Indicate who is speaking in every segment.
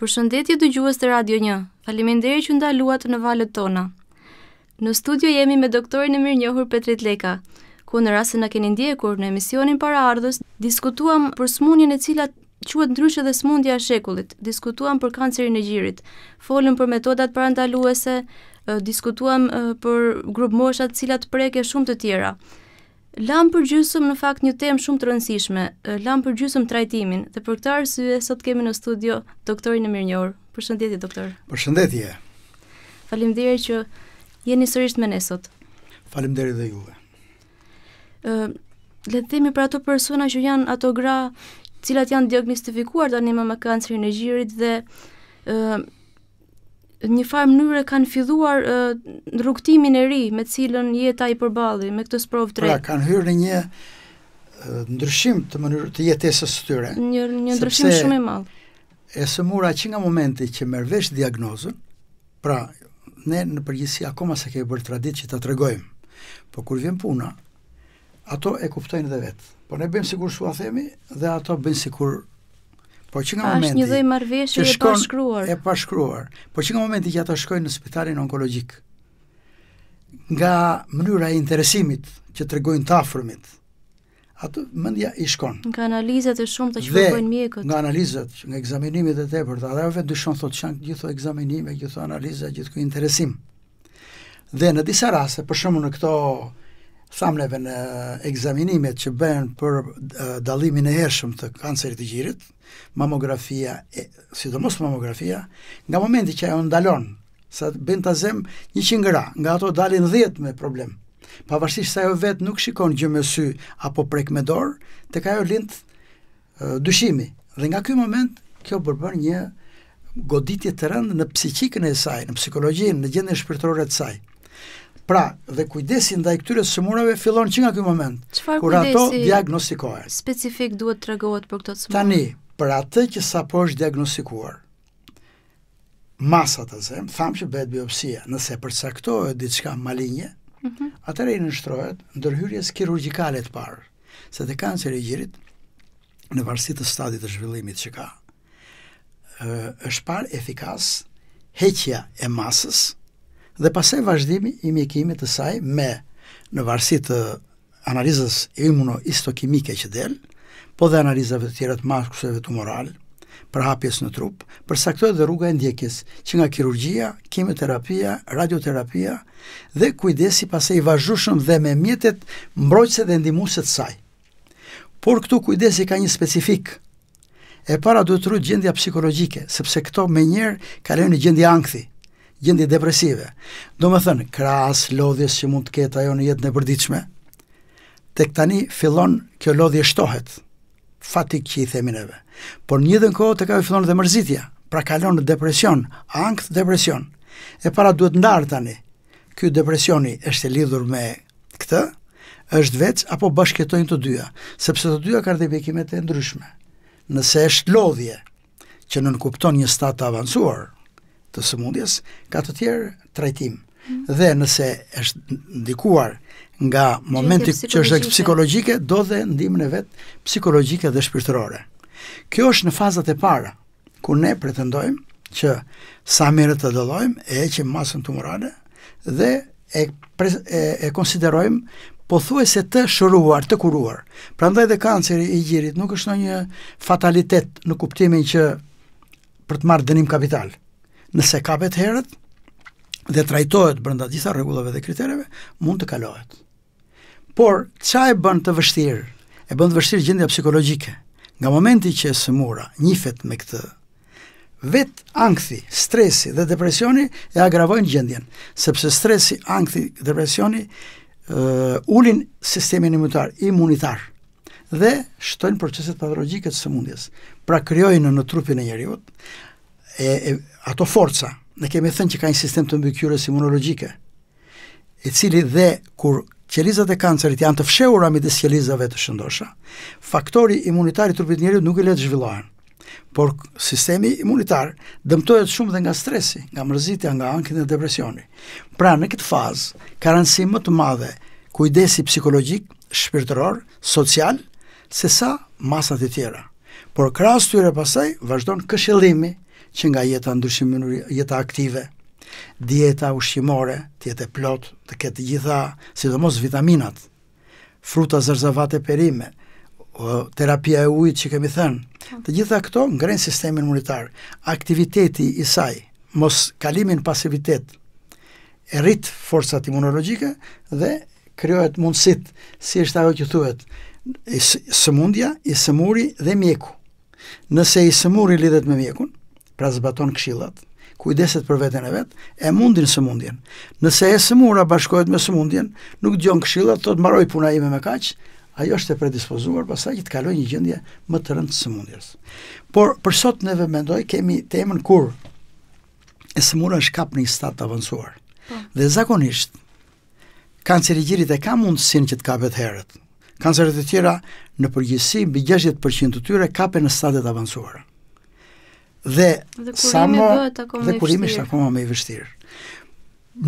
Speaker 1: Përshëndetje dëgjues të Radio 1. Faleminderit që ndaluat në valët tona. Në studio jemi me doktorin e mirënjohur Petrit Leka, ku në rast se na keni ndjekur në emisionin paraardhës, diskutuam për smunjen e cila Quhet ndryshe dhe sëmundja e shekullit. Diskutuam për kancerin e gjirit, folëm për metodat parandaluese, diskutuam për grupmoshat të cilat prek e shumë të tjera. Lamë përgjysëm në fakt një temë shumë të rëndësishme, lamë përgjysëm trajtimin dhe për këtë arsye sot kemi në studio doktorin e mirënjohur. Përshëndetje doktor.
Speaker 2: Përshëndetje.
Speaker 1: Faleminderit që jeni sërish me ne sot.
Speaker 2: Faleminderit dhe juve.
Speaker 1: Ëm le të themi për ato persona që janë ato gra, të cilat janë diagnostifikuar tani me kancerin e gjirit dhe ë në një farë mënyre kanë filluar rrugëtimin e ri me të cilën jeta i përballi me këtë sprovë të re.
Speaker 2: Pra kanë hyrë në një ndryshim të mënyrës të jetesës së tyre.
Speaker 1: Një një ndryshim shumë i madh.
Speaker 2: E sëmura që nga momenti që merr vesh diagnozën, Pra, ne në përgjithësi akoma s'e kemi bërë traditë që ta tregojmë. Po kur vjen puna, ato e kuptojnë dhe vetë. Po ne bëjmë sikur s'ua themi dhe ato bëjnë sikur Po që nga momenti.
Speaker 1: Është një lloj marrëveshje e pashkruar.
Speaker 2: E pashkruar. Po që nga momenti që ata shkojnë në spitalin onkologjik. Nga mënyra e interesimit që tregojnë të afërmit, asaj mendja i shkon.
Speaker 1: Nga analizat e shumta që bëjnë mjekët.
Speaker 2: Nga analizat, nga ekzaminimet e tepërta, dhe ajo vetë dyshon thotë ça janë gjithë këto ekzaminime, gjithë këto analiza, gjithë ky interesim. Dhe në disa raste, për shembull në këto tha, le në ekzaminimet që bëhen për dallimin e hershëm të kancerit të gjirit, mamografia, e, sidomos mamografia, nga momenti që ajo ndalon Se të bën ta zem 100 gra, nga ato dalin 10 me problem. Pavarësisht se ajo vetë nuk shikon gjë me sy apo prek me dorë, tek ajo lind dyshimi. Dhe nga ky moment kjo përbën një goditje të rëndë në psikikën e saj, në psikologjinë, në gjendjen shpirtërore të saj. Pra, dhe kujdesi ndaj këtyre të sëmurave fillon që nga ky moment,
Speaker 1: Çfarë
Speaker 2: kur ato diagnostikohen.
Speaker 1: Specifik duhet të tregohet për këto të sëmura?
Speaker 2: Tani, për atë që sapo është diagnostikuar, masa ta zëmë, thamë që bëhet biopsia, nëse përcaktohet diçka malinje, mm -hmm. atëherë i nënshtrohet ndërhyrjes kirurgjikale të parë, se te kanceri i gjirit, në varësi të stadit të zhvillimit që ka, është parë efikas heqja e masës dhe pastaj vazhdimi i mjekimit të saj me në varësi të analizës imunohistokimike që del, po dhe analizave të tjera të markuesve tumoralë, përhapjes në trup, përcaktohet dhe rruga e ndjekjes, që nga kirurgjia, kimioterapia, radioterapia dhe kujdesi pastaj i vazhdueshëm dhe me mjetet mbrojtëse dhe ndihmuese të saj. Por këtu kujdesi ka një specifikë, E para duhet të ruhet gjendja psikologjike, sepse këto menjëherë kalojnë në gjendje ankthi, gjendje depresive. Domethënë, krahas lodhjes që mund të ketë ajo në jetën e përditshme, tek tani fillon kjo lodhje shtohet, fatik që i themi neve. Por në të njëjtën kohë tek ajo fillon dhe mërzitja, pra kalon në depresion, ankth depresion. E para duhet ndarë tani, Ky depresioni është i lidhur me këtë, është veç apo bashkëjetojnë të dyja, sepse të dyja kanë mjekime të ndryshme. Nëse është lodhje që nënkupton një stad të avancuar të sëmundjes, ka tjetër trajtim. Mm. Dhe nëse është ndikuar nga momenti që është psikologjike, do dhe ndihmën e vet psikologjike dhe shpirtërore. Kjo është në fazat e para. Kur ne pretendojmë që sa më herët ta zbulojmë, e heqim masën tumorale dhe e, pre, e, e konsiderojmë pothuajse të shëruar, të kuruar. Prandaj dhe kanceri i gjirit nuk është ndonjë fatalitet në kuptimin që për të marrë dënim kapital. Nëse kapet herët dhe trajtohet brënda disa regullave dhe kritereve, mund të kalohet. Por, ça e bën të vështirë? E bën të vështirë gjendja psikologjike. Nga momenti që e sëmura njihet me këtë, vet ankthi, stresi dhe depresioni e agravojnë gjendjen, sepse stresi, ankthi, depresioni uh, ulin sistemin imunitar, imunitar dhe shtojnë proceset patologjike të sëmundjes. Pra krijojnë në trupin e njeriut e, e ato forca. Ne kemi thënë që ka një sistem të mbikëqyrjes imunologjike. i cili dhe kur qelizat e kancerit janë të fshehura midis qelizave të shëndosha, faktori imunitar i trupit të njeriut nuk i lë të zhvillohen. Por sistemi imunitar dëmtohet shumë dhe nga stresi, nga mërzitja, nga ankthi dhe depresioni. Pra në këtë fazë ka rëndësi më të madhe kujdesi psikologjik, shpirtëror, social se sa masat e tjera. Por krahas tyre pastaj vazhdon këshillimi që nga jeta ndryshimënyrë, jeta aktive, dieta ushqimore, të jetë e plotë, të ketë të gjitha, sidomos vitaminat, fruta, zarzavate, perime, terapia e ujit që kemi thënë, të gjitha këto ngrenë sistemin imunitar. Aktiviteti i saj, moskalimi në pasivitet, e rrit forcat imunologjike dhe krijohet mundësia, si është ajo që thuhet, sëmundja, i sëmuri dhe mjeku. Nëse i sëmuri lidhet me mjekun, pra zbaton këshillat, kujdeset për veten e vet, e mundin sëmundjen. Nëse e sëmura bashkohet me sëmundjen, nuk dëgjon këshillat, thotë mbaroi puna ime me kaq, ajo është e predispozuar pastaj që të kalojë një gjendje më të rëndë sëmundjes. Por për sot neve mendoj kemi temën kur e sëmura është kap në një stad të avancuar. Po. Dhe zakonisht, kanceri i gjirit e ka mundësinë që të kapet herët. Kanceret e tjera, në përgjithësi, mbi 60% të tyre kapen në stade të avancuara. Dhe,
Speaker 1: dhe kurimi bëhet akoma i vështirë.
Speaker 2: Dhe kurimi është akoma më i vështirë.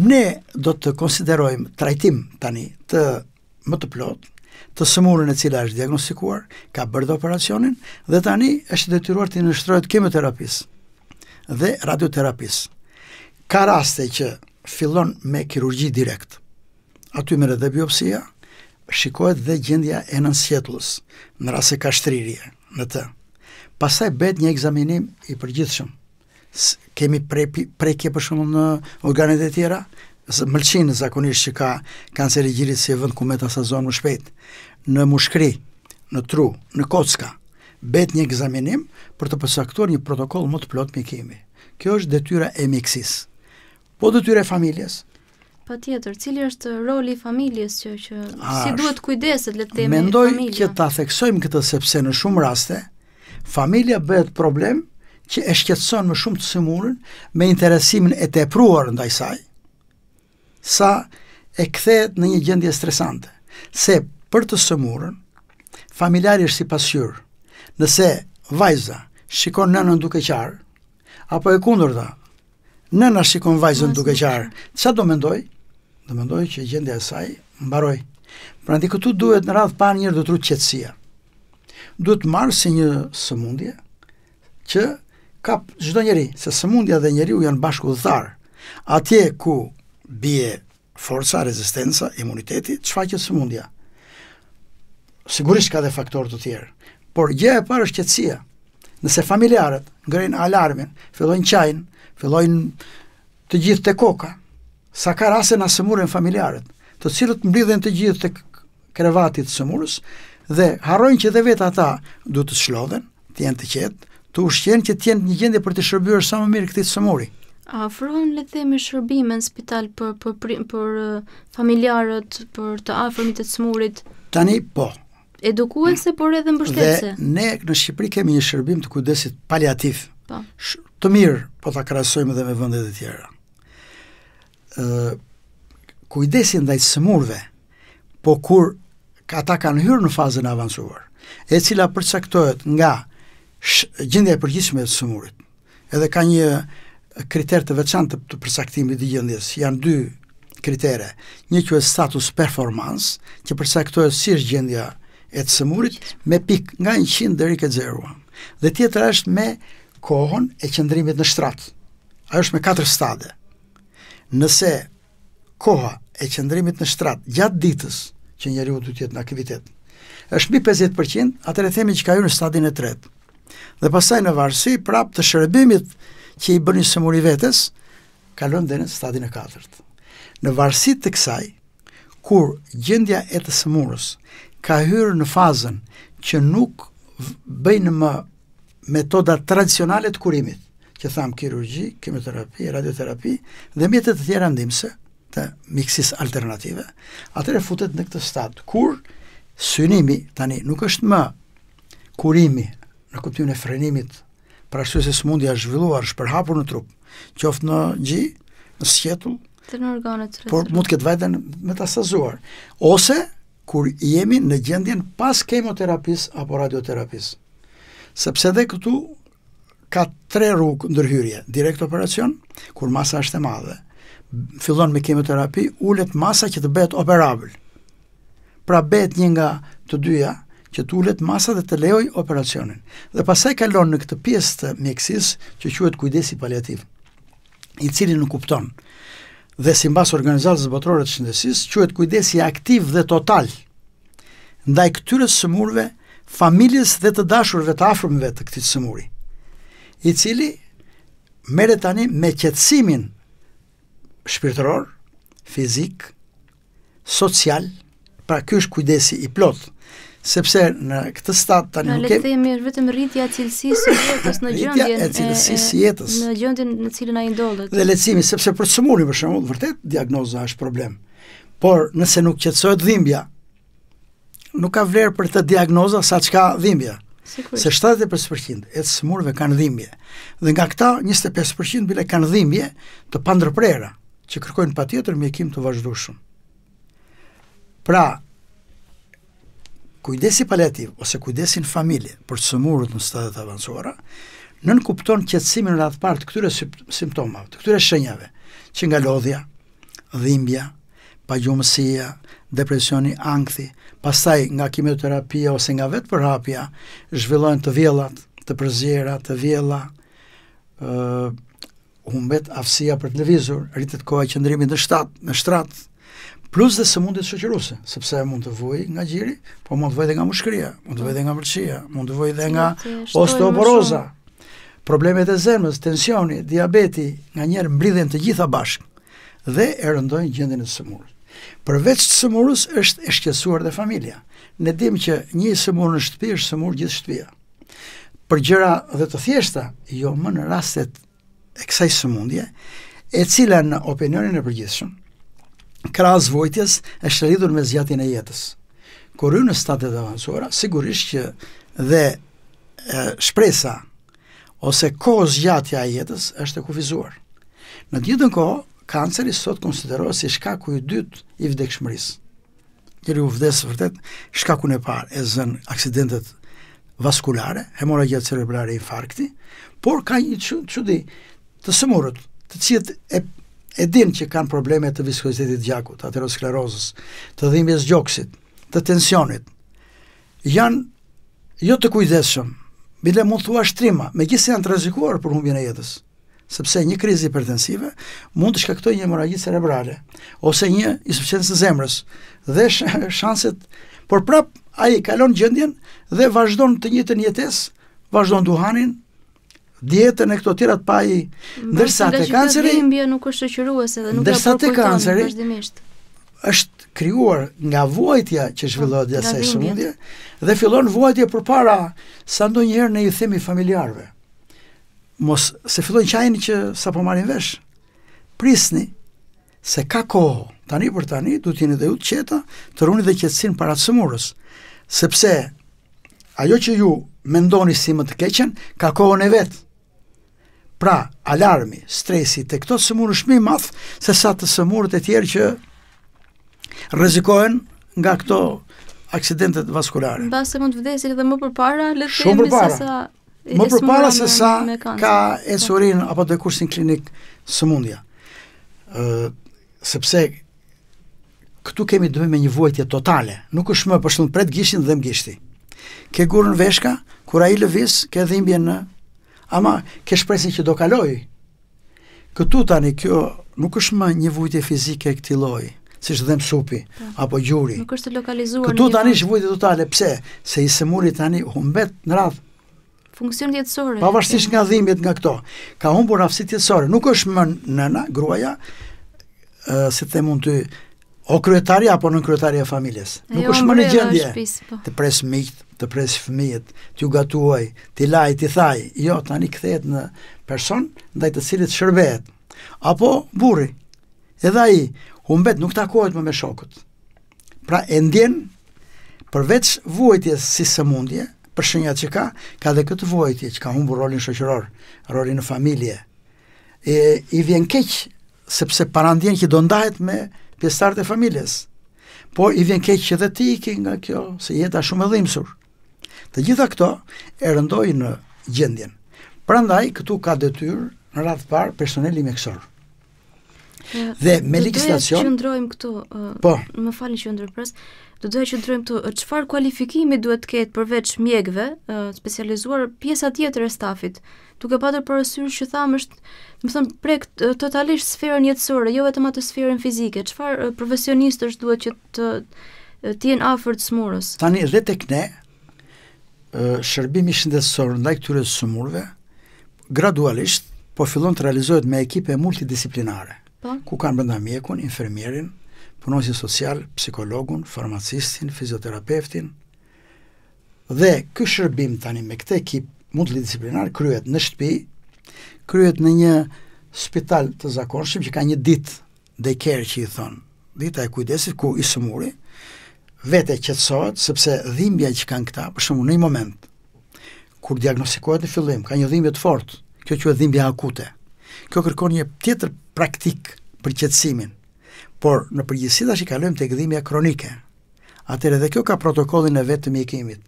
Speaker 2: Ne do të konsiderojmë trajtim tani të më të plotë, të sëmurën e cila është diagnostikuar, ka bërë dhe operacionin, dhe tani është e detyruar t'i nënshtrohet kemioterapisë dhe radioterapisë. Ka raste që fillon me kirurgji direkt. Aty merret dhe biopsia, shikohet dhe gjendja e nënsqetullës, në rast se ka shtrirje në të. Pastaj bëhet një ekzaminim i përgjithshëm, kemi prej, prekje për shembull në organet e tjera, mëlçinë zakonisht që ka kanceri i gjirit si vend ku metastazon më shpejt, në mushkëri, në tru, në kocka, bëhet një ekzaminim për të përcaktuar një protokoll më të plotë mjekimi. Kjo është detyra e mjekësisë. Po detyra e familjes,
Speaker 1: Patjetër, cili është roli i familjes që, që si duhet të kujdeset, le të themi familja?
Speaker 2: Mendoj që ta theksojmë këtë sepse në shumë raste, familja bëhet problem që e shqetëson më shumë të sëmurën me interesimin e tepruar ndaj saj, sa e kthehet në një gjendje stresante. Se për të sëmurën, familjari është si pasqyrë, nëse vajza shikon nënën duke qarë, apo e kundërta, Nëna shikon vajzën duke qarë. Ça do mendojë? Do mendojë që gjendja e saj mbaroi. Prandaj këtu duhet në radhë të parë njëherë të ruhet qetësia. Duhet marrë si një sëmundje që kap çdo njeri, se sëmundja dhe njeriu janë bashkudhëtarë. Atje ku bje Forca, rezistenca, imuniteti, shfaqet sëmundja. Sigurisht ka dhe faktorë të tjerë, por gjëja e parë është qetësia. Nëse familjarët ngrenë alarmin, fillojnë qajnë, fillojnë të gjithë te koka, sa ka raste na sëmuren familjarët, të cilët mblidhen të gjithë tek krevati i së sëmurës dhe harrojnë që dhe vetë ata duhet të çlodhen, të jenë të qetë, të ushqehen që të jenë në gjendje për t'i shërbyer sa më mirë këtij të sëmuri.
Speaker 1: A ofrojnë le të themi shërbime në spital për për për, për familjarët, për të afërmit e të sëmurit?
Speaker 2: Tani po.
Speaker 1: Edukuese por edhe mbështetëse.
Speaker 2: Dhe ne në Shqipëri kemi një shërbim të kujdesit paliativ. Po. Të mirë, po ta krahasojmë edhe me vendet e tjera. kujdesi ndaj të sëmurëve, po kur ata kanë hyrë në fazën e avancuar, e cila përcaktohet nga gjendja e përgjithshme e të sëmurit. Edhe ka një kriter të veçantë të, të përcaktimit të gjendjes. Janë dy kritere. Një quhet status performance, që përcaktohet si është gjendja e të sëmurit me pikë nga 100 deri ke 0. Dhe tjetra është me kohën e qëndrimit në shtrat. Ajo është me katër stade. Nëse koha e qëndrimit në shtrat gjatë ditës që njeriu duhet të jetë në aktivitet është mbi 50%, atëherë themi që ka hyrë në stadin e tretë. Dhe pastaj në varësi prap të shërbimit që i bën i sëmuri vetes, kalon deri në stadin e katërt. Në varësi të kësaj, kur gjendja e të sëmurës ka hyrë në fazën që nuk bëjnë më metodat tradicionale të kurimit, që thamë kirurgji, kemoterapi, radioterapi dhe mjete të tjera ndihmëse të mjekësisë alternative, atëherë futet në këtë stad. Kur synimi tani nuk është më kurimi në kuptimin e frenimit, për arsye se sëmundja është zhvilluar, është përhapur në trup, qoftë në gji, në
Speaker 1: sqetull, në organet të
Speaker 2: Por mund të ketë vajtur dhe metastazuar. Ose, kur jemi në gjendjen pas kemoterapisë apo radioterapisë. Sepse dhe këtu ka tre rrugë ndërhyrjeje. Direkt operacion, kur masa është e madhe. Fillon me kemoterapi, ulet masa që të bëhet operabël. Pra bëhet një nga të dyja, që të ulet masa dhe të lejojë operacionin. Dhe pastaj kalon në këtë pjesë të mjekësisë që quhet kujdesi paliativ. i cili nuk kupton. Dhe simbas organizatës botërore të shëndetësisë, quhet kujdesi aktiv dhe total. Ndaj këtyre të sëmurëve, familjes dhe të dashurve, të afërmve të këtij të sëmuri, i cili merret tani me qetësimin shpirtëror, fizik, social, pra ky është kujdesi i plotë, sepse në këtë stad tani
Speaker 1: nuk kemi. Ne themi është vetëm rritja e cilësisë së jetës në gjendjen
Speaker 2: e cilësisë së jetës.
Speaker 1: Në gjendjen në të cilën ai ndodhet.
Speaker 2: Dhe lehtësimi sepse për të sëmurin për shembull vërtet diagnoza është problem. Por nëse nuk qetësohet dhimbja, nuk ka vlerë për të diagnoza sa ç'ka dhimbja. Sigurisht. Se 75% e të sëmurëve kanë dhimbje. Dhe nga këta, 25% bile kanë dhimbje të pandërprera, që kërkojnë patjetër mjekim të vazhdueshëm. Pra, kujdesi paliativ ose kujdesi në familje për të sëmurët në stadet e avancuara, nënkupton qetësimin në radhë të parë të këtyre simptomave, të këtyre shenjave, që nga lodhja, dhimbja, pagjumësia, depresioni, ankthi, pastaj nga kimioterapia ose nga vetë përhapja, zhvillohen të vjellat, të përziera, të vjella, uh, humbet aftësia për të lëvizur, rritet koha e qëndrimit në shtat, në shtrat, plus dhe sëmundjet shoqëruese, sepse mund të vuajë nga gjiri, po mund të vuajë dhe nga mushkëria, mund të vuajë dhe nga mëlçia, mund të vuajë dhe nga osteoporoza. Problemet e zemrës, tensioni, diabeti, nganjëherë mblidhen të gjitha bashkë. dhe e rëndojnë gjendjen e të sëmurës. Përveç të sëmurës është e shqetësuar dhe familja. Ne dimë që një i sëmurë në shtëpi është sëmurë gjithë shtëpia. Për gjëra dhe të thjeshta, jo më në rastet e kësaj sëmundje, e cila në opinionin e përgjithshëm krahas vuajtjes është lidhur me zgjatjen e jetës. Kur hyn në stadet e avancuara, sigurisht që dhe e, shpresa ose kohëzgjatja e jetës është e kufizuar. Në të njëjtën kohë, kanceri sot konsiderohet si shkaku i dytë i vdekshmërisë. Njëri u vdes vërtet shkakun e parë e zënë aksidentet vaskulare, hemoragjia cerebrale, infarkti, por ka një çudi të sëmurët, të cilët e e dinë që kanë probleme të viskozitetit të gjakut, aterosklerozës, të dhimbjes gjoksit, të tensionit. janë jo të kujdesshëm, bile mund thua trima, megjithëse janë të rrezikuar për humbjën e jetës, sepse një krizë hipertensive mund të shkaktojë një hemorragji cerebrale, ose një insuficiencë të zemrës, dhe sh shanset, por prapë ai kalon gjendjen dhe vazhdon të njëjtën jetesë, vazhdon duhanin, dietën e këto tjera të paji ndërsa te kanceri dhimbja
Speaker 1: nuk është shoqëruese dhe nuk ka
Speaker 2: ndërsa te kanceri vazhdimisht është krijuar nga vuajtja që po, zhvillohet gjatë asaj sëmundje dhe fillon vuajtja përpara sa ndonjëherë ne i themi familjarëve mos se fillojnë qajnë që sa po marrin vesh prisni se ka kohë tani për tani duhet të jeni dhe ju të qeta të ruani dhe qetësinë para të sëmurës sepse Ajo që ju mendoni si më të keqen, ka kohën e vet. Pra, alarmi, stresi, te këto të sëmurë është më i madh, sesa të sëmurët e tjerë që rrezikohen nga këto aksidentet vaskulare.
Speaker 1: Mbase mund të vdesin edhe më përpara, le të
Speaker 2: themi se sa... Më përpara se sa ka ecurinë apo dekursin klinik sëmundja. Uh, sepse Këtu kemi të bëjmë me një vuajtje totale. Nuk është më për shembull pret gishtin dhemb gishti. Ke gur në veshka, kur ai lëviz, ke dhimbjen, ama ke shpresën që do kalojë. Këtu tani kjo nuk është më një vuajtje fizike e këtij lloji, siç dhemb supi pa. Po. apo gjuri.
Speaker 1: Nuk është lokalizuar.
Speaker 2: Këtu tani është vuajtje totale, pse? Se i sëmuri tani humbet në radhë
Speaker 1: funksion jetësore.
Speaker 2: Pavarësisht nga dhimbjet nga këto, ka humbur aftësitë jetësore. Nuk është më nëna, gruaja, ë uh, si të them unë ty, o kryetarja apo nënkryetarja e familjes. Nuk jo, është më në gjendje po. të presë miqtë, të presë fëmijët, t'u gatuajë, t'i lajë, t'i thajë. Jo, tani kthehet në person ndaj të cilit shërbehet. Apo burri. Edhe ai humbet, nuk takohet më me shokët. Pra e ndjen përveç vuajtjes si sëmundje, për shenjat që ka, ka dhe këtë vuajtje që ka humbur rolin shoqëror, rolin në familje. E i vjen keq sepse parandjen që do ndahet me pjesëtarët e familjes. Po i vjen keq që dhe të ikë nga kjo, se jeta shumë e dhembshur. Të gjitha këto e rëndojnë gjendjen. Prandaj këtu ka detyrë në radhë të parë personeli mjekësor. Dhe me legislacion...
Speaker 1: Do të qëndrojmë këtu, uh,
Speaker 2: po.
Speaker 1: më fal që ndërpres, do të qëndrojmë këtu, çfarë kualifikimi duhet të ketë përveç mjekëve, uh, specializuar pjesa tjetër e stafit, duke patur parasysh që thamë është, domethënë, prek totalisht sferën jetësore, jo vetëm atë sferën fizike, çfarë uh, profesionistësh duhet që t'i jenë afër të sëmurës.
Speaker 2: Tani dhe tek ne, shërbimi shëndetësor ndaj këtyre të sëmurëve gradualisht po fillon të realizohet me ekipe multidisiplinare,
Speaker 1: po?
Speaker 2: ku kanë brenda mjekun, infermierin, punonjësin social, psikologun, farmacistin, fizioterapeutin. Dhe ky shërbim tani me këtë ekip multidisiplinar kryhet në shtëpi, kryhet në një spital të zakonshëm që ka një ditë Daycare që i thonë, dita e kujdesit ku i sëmuri vete e qetësohet sepse dhimbja që kanë këta, për shembull në një moment kur diagnostikohet në fillim, ka një dhimbje të fortë, kjo quhet dhimbje akute. Kjo kërkon një tjetër praktikë për qetësimin. Por në përgjithësi tashti kalojmë tek dhimbja kronike, Atëherë dhe kjo ka protokollin e vet të mjekimit.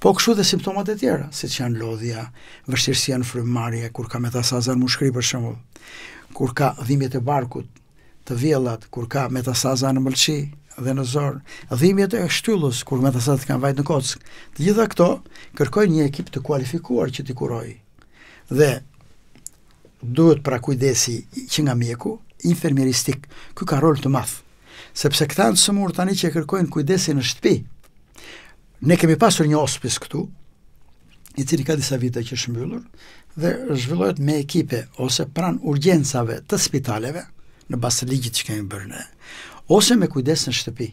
Speaker 2: Po kështu dhe simptomat e tjera, siç janë lodhja, vështirësia në frymëmarrje, kur ka metastaza në mushkëri për shembull, kur ka dhimbje të barkut, të vjellat, kur ka metastaza në mëlçi dhe në zorrë, dhimbjet e shtyllës kur metastazat kanë vajtur në kockë. Të gjitha këto kërkojnë një ekip të kualifikuar që t'i kurojë. Dhe Duhet pra kujdesi që nga mjeku, infermieristik. Ky ka rol të madh. Sepse këta janë të sëmurë tani që e kërkojnë kujdesin në shtëpi. Ne kemi pasur një hospis këtu, i cili ka disa vite që është mbyllur dhe zhvillohet me ekipe ose pranë urgjencave të spitaleve në bazë të ligjit që kemi bërë ne, ose me kujdes në shtëpi.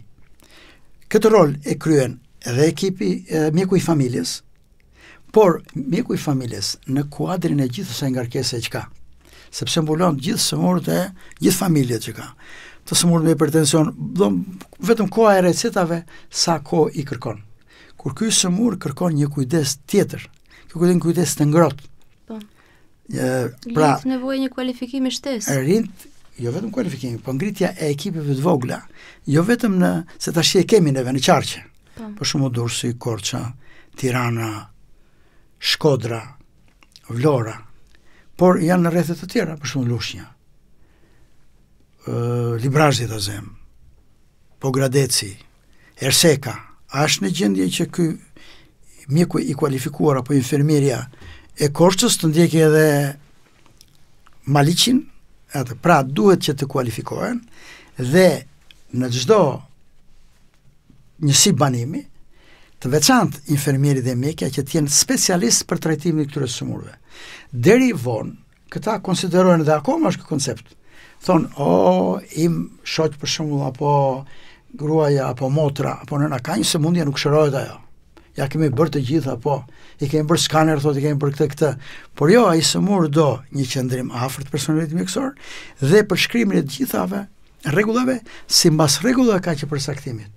Speaker 2: Këtë rol e kryen edhe ekipi e mjeku i familjes, Por, mjeku i familjes, në kuadrin e gjithë asaj ngarkese që ka, sepse mbulon gjithë të sëmurët e gjithë familjet që ka, të sëmurët me hipertension, do vetëm koha e recetave sa kohë i kërkon. Kur ky i sëmurë kërkon një kujdes tjetër, kërkon kujdes një kujdes të ngrohtë.
Speaker 1: Po.
Speaker 2: Ë pra,
Speaker 1: lind nevojë një kualifikimi shtesë.
Speaker 2: Lind jo vetëm kualifikimi, po ngritja e ekipeve të vogla, jo vetëm në se tash e kemi neve në qarqe,
Speaker 1: Po.
Speaker 2: Për shembull Durrësi, Korça, Tirana, Shkodra, Vlora, por janë në rrethe të tjera, për shembull Lushnja, Librazhdi ta zëmë, Pogradeci, Erseka, a është në gjendje që ky mjek i kualifikuar apo infermierja e Korçës të ndjekë edhe Maliqin, atë pra duhet që të kualifikohen dhe në çdo njësi banimi, të veçantë infermieri dhe mjekja që të jenë specialistë për trajtimin e këtyre të sëmurëve. Deri vonë, këta konsideroheshin dhe akoma është ky koncept. Thonë, o, oh, im shoq për shembull, apo gruaja, apo motra, apo nëna, ka një sëmundje nuk shërohet ajo. Ia kemi bërë të gjitha, po, i kemi bërë skaner, thotë, i kemi bërë këtë, këtë. Por jo, ai i sëmurë do një qëndrim afër të personelit mjekësor, dhe përshkrimin e gjithë atyre, rregullave, simbas rregullave që ka përcaktimi.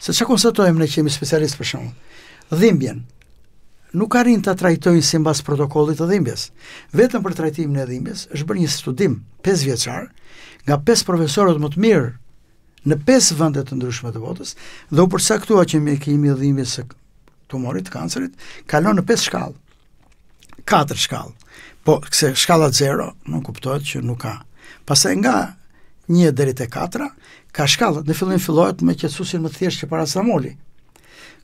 Speaker 2: Se çfarë konstatojmë ne që jemi specialistë për shembull, dhimbjen nuk arrijnë ta trajtojnë simbas protokollit të dhimbjes. Vetëm për trajtimin e dhimbjes është bërë një studim 5 vjeçar nga 5 profesorët më të mirë në 5 vende të ndryshme të botës dhe u përcaktua që mjekimi i dhimbjes së tumorit, të kancerit, kalon në 5 shkallë. katër shkallë. Po, se shkalla 0 nuk kuptohet që nuk ka. Pastaj nga 1 deri te 4-a ka shkallët. Në fillim fillohet me qetësuesin më të thjeshtë që është paracetamoli.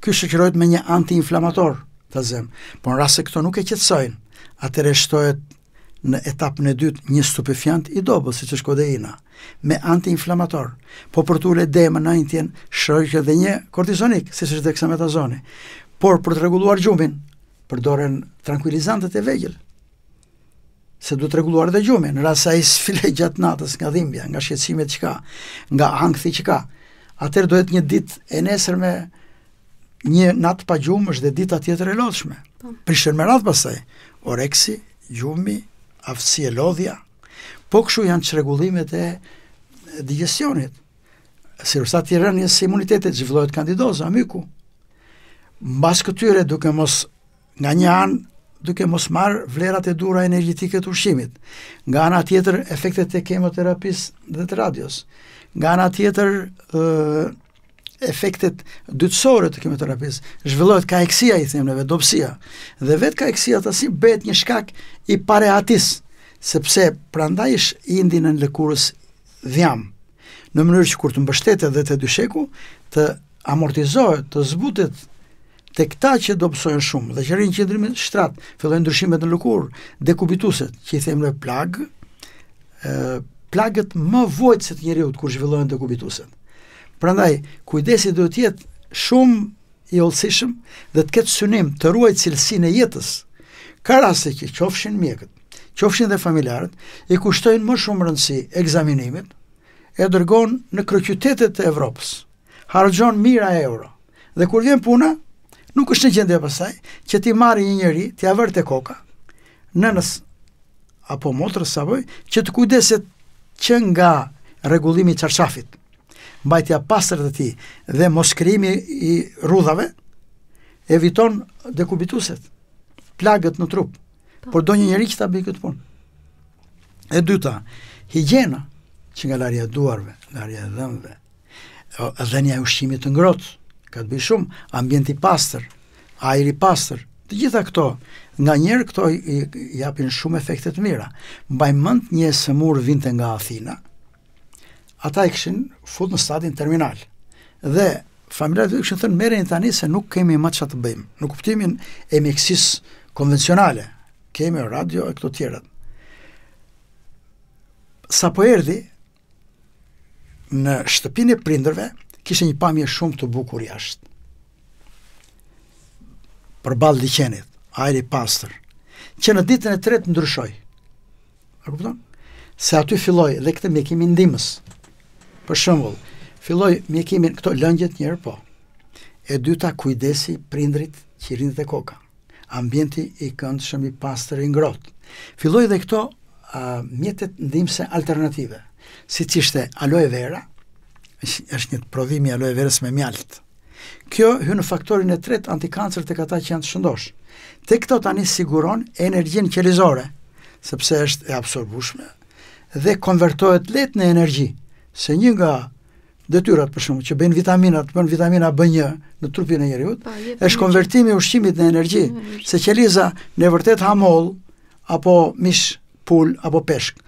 Speaker 2: Ky shoqërohet me një antiinflamator, ta zëmë. Po në rast se këto nuk e qetësojnë, atëherë shtohet në etapën e dytë një stupefiant i dobët, siç është kodeina, me antiinflamator, po për të ulur edemën, ënjtjen, shoqërohet dhe një kortizonik, siç është deksametazoni. Por për të rregulluar gjumin, përdoren trankuilizantët e vegjël. Se duhet rregulluar edhe gjumi, në rast se ai s'fle gjatë natës nga dhimbja, nga shqetësimet që ka, nga ankthi që ka. Atëherë do thotë një ditë e nesërme Një natë pa gjumë është dhe dita tjetër e lodhshme.
Speaker 1: Po.
Speaker 2: Prishen me radhë pastaj, oreksi, gjumi, aftësia, lodhja, po kështu janë çrregullimet e digestionit, si rezultat i rënies së imunitetit, zhvillohet kandidoza, myku. Mbas këtyre, duke mos nga njëra anë, duke mos marrë vlerat e duhura energjetike të ushqimit, nga ana tjetër efektet e kemoterapisë dhe të radios, nga ana tjetër efektet dytësore të kimioterapisë, zhvillohet kaheksia i themi neve, dobësia, dhe vetë kaheksia pastaj bëhet një shkak i parë i asaj, sepse prandaj është indi i nënlëkurës dhjam, në mënyrë që kur të mbështetet dhe te dysheku, të amortizohet, të zbutet Te këta që dobësohen shumë dhe që rrinë qëndrim në shtrat, fillojnë ndryshimet në lëkurë, dekubituset, që i themi ne plagë, plagët më vuajtëse të njeriut kur zhvillohen dekubituset. Prandaj, kujdesi duhet të jetë shumë cilësor dhe të ketë synim të ruajë cilësinë e jetës. Ka raste që qofshin mjekët, qofshin dhe familjarët, i kushtojnë më shumë rëndësi egzaminimit, e dërgon në kryeqytetet e Evropës. harxhon mijëra euro dhe kur vjen puna nuk është në gjendje pastaj që t'i marrë një njeri, t'ia vërë te koka, nënës apo motrës së vet, që të kujdeset që nga rregullimi i çarçafit, mbajtja pastër e tij dhe moskrijimi i rrudhave, eviton dekubituset, plagët në trup, po. por do një njeri që ta bëjë këtë punë. E dyta, higjiena, që nga larja e duarve, larja e dhëmbëve, Dhënia e ushqimit të ngrohtë ka të bëjë shumë, ambient i pastër, ajër i pastër, të gjitha këto nganjëherë këto i, japin shumë efekte të mira. Mbaj mend një i sëmurë vinte nga Athina. Ata e kishin fut në stadin terminal. Dhe familjarët i kishin thënë merreni tani se nuk kemi më çfarë të bëjmë. Në kuptimin e mjekësisë konvencionale, kemio, radio e këto të tjera. Sapo erdhi, Në shtëpinë e prindërve kishte një pamje shumë të bukur jashtë. Përballë liqenit, ajri i pastër, që në ditën e tretë ndryshoi. A kupton? Se aty filloi dhe këtë mjekimin ndihmës. Për shembull, filloi mjekimin këto lëngjet njëherë po. E dyta kujdesi i prindërve që i rrinin te koka. Ambienti i këndshëm i pastër i ngrohtë. Filloi dhe këto a, mjetet ndihmëse alternative, siç ishte aloe vera, është një prodhim i aloe verës me mjaltë. Kjo hyn në faktorin e tretë antikancer tek ata që janë të shëndoshë. Te këta tani siguron energjinë qelizore, sepse është e absorbueshme dhe konvertohet lehtë në energji, se një nga detyrat për shembull që bëjnë vitaminat, bën vitamina B1 në trupin e njeriut, po, është konvertimi i ushqimit në energji, mm, se njeriu në vërtet ha mollë apo mish pule apo peshk.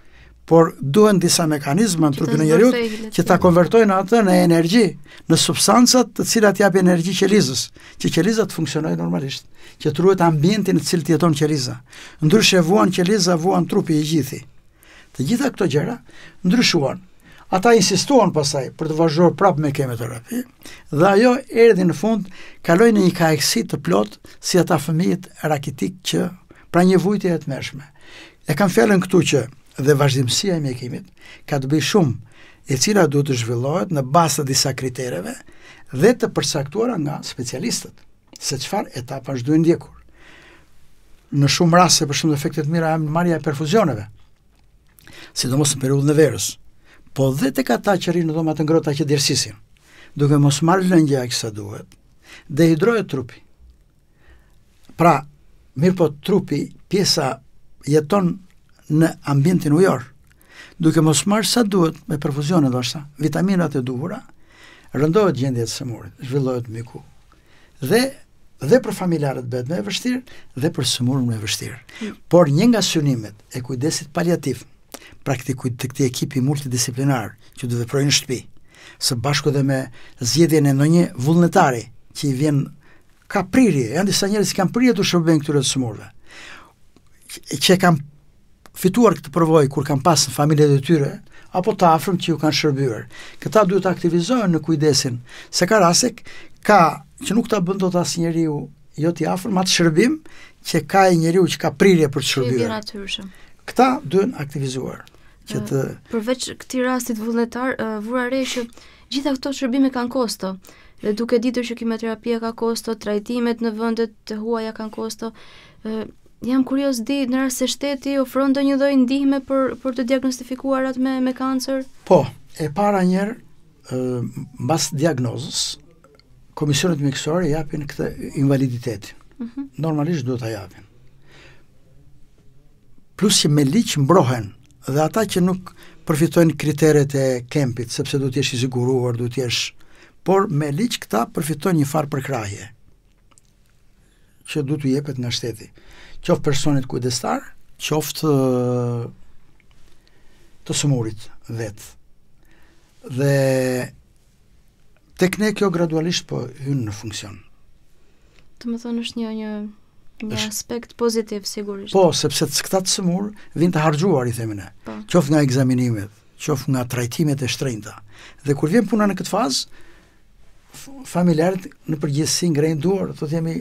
Speaker 2: Por duhen disa mekanizma në trupin e njeriut që ta konvertojnë atë në energji, në substancat të cilat i japin energji qelizës, që qeliza të funksionojë normalisht, që të ruhet ambienti në të cilin jeton qeliza. Ndryshe vuan qeliza, vuan trupi i gjithë. Të gjitha këto gjëra ndryshuan. Ata insistuan pastaj për të vazhduar prapë me kemoterapi dhe ajo erdhi në fund kaloi në një kaheksi të plotë si ata fëmijët rakitikë që pra një vuajtje e tmerrshme. E kam fjalën këtu që dhe vazhdimësia e mjekimit ka të bëjë shumë e cila duhet të zhvillohet në bazë të disa kritereve dhe të përcaktuara nga specialistët. se çfarë etapash duhen ndjekur. Në shumë raste për shumë efekte të mira janë marrja e perfuzioneve, sidomos në periudhën e verës, po dhe tek ata që rrinë në dhoma të ngrohta që djersisin, duke mos marrë lëngje aq sa duhet, dehidrohet trupi. Pra, mirë po trupi pjesa jeton në ambientin ujor, duke mos marrë sa duhet me perfuzion ndoshta, vitaminat e duhura, rëndohet gjendja e të sëmurit, zhvillohet myku, dhe dhe për familjarët bëhet më e vështirë dhe për të sëmurin më e vështirë. Mm. Por një nga synimet e kujdesit paliativ, pra të kujt, të këtij ekipi multidisiplinar që do të veprojë në shtëpi, së bashku dhe me zgjedhjen e ndonjë vullnetari që i vjen ka prirje, janë disa njerëz që kanë prirje t'u shërbejnë këtyre të sëmurëve. Që kanë fituar këtë përvojë kur kanë pasë në familjet e tyre, apo të afërm që ju kanë shërbyer. Këta duhet të aktivizohen në kujdesin, se ka raste ka që nuk ta bën dot as njeriu jot i afërm atë shërbim që ka ai njeriu që ka prirje për të shërbyer. Këta duhen aktivizuar që të
Speaker 1: përveç këtij rasti vullnetar vura re që të gjitha këto shërbime kanë kosto dhe duke ditur që kimoterapia ka kosto, trajtimet në vendet të huaja kanë kosto, Jam kurioz të di, në rast se shteti ofron ndonjë lloj ndihme për për të diagnostifikuarat me me kancer?
Speaker 2: Po, e para njëherë, mbas diagnozës, komisionet mjekësore japin këtë invaliditetin. Mm -hmm. Normalisht duhet ta japin. Plus që me ligj mbrohen dhe ata që nuk përfitojnë kriteret e kempit, sepse duhet të jesh i siguruar, duhet të jesh, por me ligj këta përfitojnë një farë përkrahje. që duhet t'u jepet nga shteti, qoftë personit kujdestar, qoftë të sëmurit vetë. Dhe tek ne kjo gradualisht po hyn në funksion.
Speaker 1: Domethënë është një një një
Speaker 2: është,
Speaker 1: aspekt pozitiv sigurisht.
Speaker 2: Po, sepse këta të sëmurë vijnë të harxhuar i themi ne.
Speaker 1: Po.
Speaker 2: Qoftë nga ekzaminimet, qoftë nga trajtimet e shtrenjta. Dhe kur vjen puna në këtë fazë, familjarët në përgjithësi ngrejnë duar, thotë jemi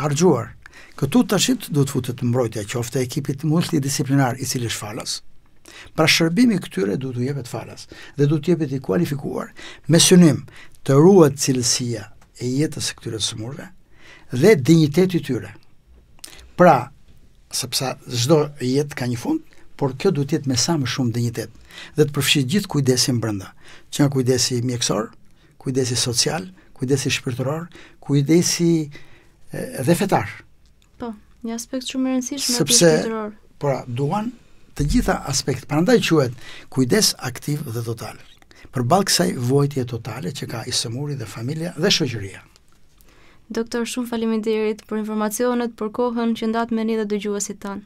Speaker 2: harxhuar. Këtu tashit duhet të futet mbrojtja qoftë e ekipit multidisiplinar i cili është falas. Pra shërbimi këtyre duhet t'u jepet falas dhe duhet t'u jepet i kualifikuar me synim të ruhet cilësia e jetës së këtyre të sëmurëve dhe dinjiteti i tyre. Pra, Sepse çdo jetë ka një fund, por kjo duhet të jetë me sa më shumë dinjitet dhe të përfshijë gjithë kujdesin brenda, që nga kujdesi mjekësor, kujdesi social, kujdesi shpirtëror, kujdesi edhe fetar.
Speaker 1: Po, një aspekt shumë i rëndësishëm aty shpirtëror.
Speaker 2: Sepse po duhen të gjitha aspektet. Prandaj quhet kujdes aktiv dhe total. Përballë kësaj vuajtje totale që ka i sëmuri dhe familja dhe shoqëria.
Speaker 1: Doktor, shumë faleminderit për informacionet, për kohën që ndatë me ne dhe dëgjuesit tanë.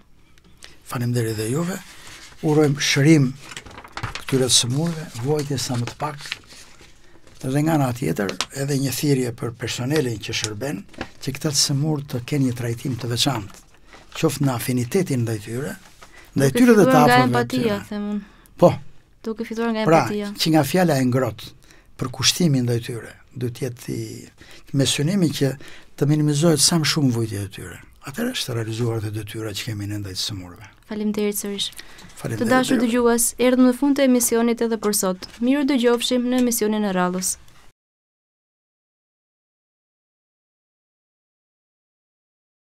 Speaker 2: Faleminderit dhe juve. Urojmë shërim këtyre të sëmurëve, vuajtje sa më të pak, dhe nga ana tjetër edhe një thirje për personelin që shërben, që këta të sëmurë të kenë një trajtim të veçantë, qoftë në afinitetin ndaj tyre, ndaj tyre dhe të afërmve të tyre.
Speaker 1: Duke filluar nga empatia, themi.
Speaker 2: Po,
Speaker 1: Duke filluar nga
Speaker 2: pra,
Speaker 1: empatia.
Speaker 2: Pra, që nga fjala e ngrohtë përkushtimi ndaj tyre, duhet të jetë me synimin që të minimizohet sa më shumë vuajtja e tyre. Atëherë është realizuar dhe detyra që kemi ne ndaj të sëmurëve.
Speaker 1: Faleminderit sërish.
Speaker 2: Faleminderit. Të dashur
Speaker 1: dëgjues, erdhëm në fund të emisionit edhe për sot. Mirë u dëgjofshim në emisionin e radhës.